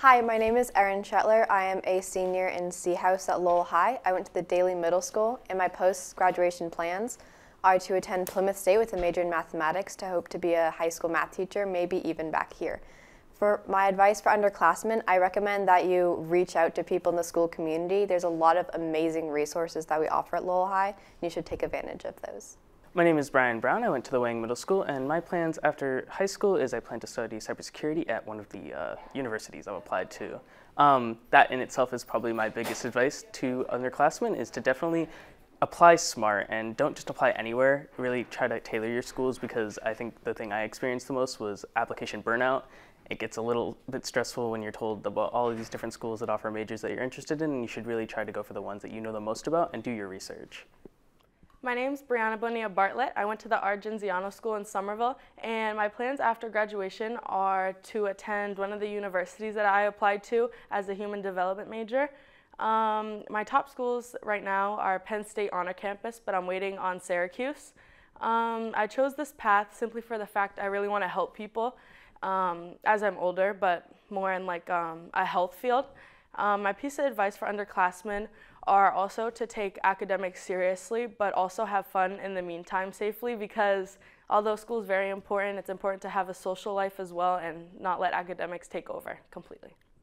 Hi, my name is Erin Shetler. I am a senior in C House at Lowell High. I went to the Daley Middle School, and my post graduation plans are to attend Plymouth State with a major in mathematics to hope to be a high school math teacher, maybe even back here. For my advice for underclassmen, I recommend that you reach out to people in the school community. There's a lot of amazing resources that we offer at Lowell High, and you should take advantage of those. My name is Brian Brown. I went to the Wang Middle School, and my plans after high school is I plan to study cybersecurity at one of the uh, universities I've applied to. Um, that in itself is probably my biggest advice to underclassmen is to definitely apply smart and don't just apply anywhere. Really try to tailor your schools because I think the thing I experienced the most was application burnout. It gets a little bit stressful when you're told about all of these different schools that offer majors that you're interested in, and you should really try to go for the ones that you know the most about and do your research. My name is Brianna Bonilla Bartlett. I went to the Argenziano School in Somerville, and my plans after graduation are to attend one of the universities that I applied to as a human development major. Um, my top schools right now are Penn State Honor Campus, but I'm waiting on Syracuse. Um, I chose this path simply for the fact I really want to help people um, as I'm older, but more in like um, a health field. Um, my piece of advice for underclassmen are also to take academics seriously, but also have fun in the meantime safely because although school is very important, it's important to have a social life as well and not let academics take over completely.